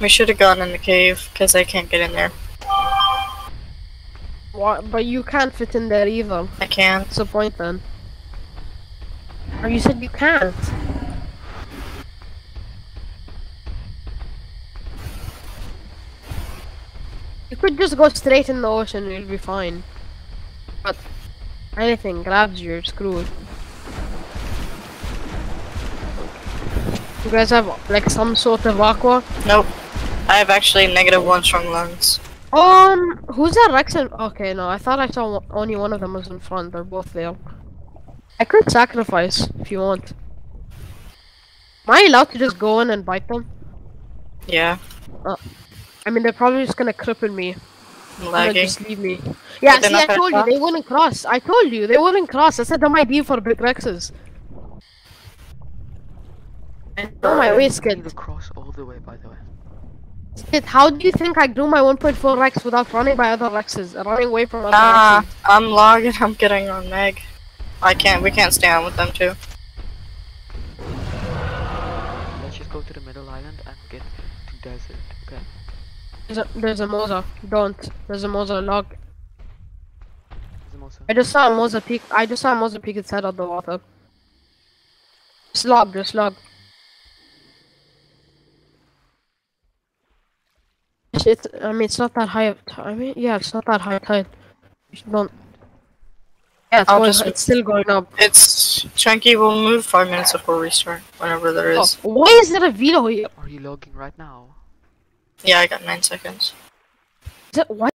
We should have gone in the cave, because I can't get in there. What? But you can't fit in there either. I can't. What's the point then? Or you said you can't. You could just go straight in the ocean you'll be fine. But anything grabs you, you're screwed. You guys have like some sort of aqua? Nope. I have actually negative one strong lungs. Um, who's that Rex and okay, no, I thought I saw only one of them was in front. They're both there. I could sacrifice if you want. Am I allowed to just go in and bite them? Yeah. I mean, they're probably just gonna cripple me. And then lagging. just leave me. Yeah, they're see, I not gonna told you they wouldn't cross. I told you they wouldn't cross. I said them be for big Rexes. Oh my way, You Skid. need cross all the way, by the way. Skid, how do you think I grew my 1.4 Rex without running by other Rexes? and Running away from other Ah, Rexes? I'm logging. I'm getting on Meg. I can't. We can't stay on with them too. Let's just go to the middle island and get to desert. Okay. There's a, there's a Mosa. Don't. There's a Mosa log. Zimosa. I just saw a Mosa peek. I just saw a Mosa peek its head out the water. Just log, just log. It's, it's, I mean, it's not that high of t- I mean, yeah, it's not that high tide. You don't. Yeah, it's, I'll going, just- it's still going up. It's chunky. We'll move five minutes before restart, whenever there oh, is. Oh, why is there a Velo here? Are you logging right now? Yeah, I got nine seconds. Is it, why